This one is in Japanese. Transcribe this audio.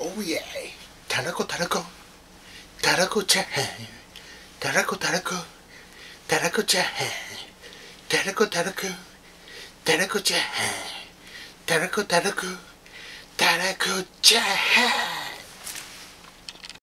おいえたらこたらこたらこチャーハンたらこたらこたらこチャーハンたらこたらこたらこチャーハンたらこたらこたらこチャーハン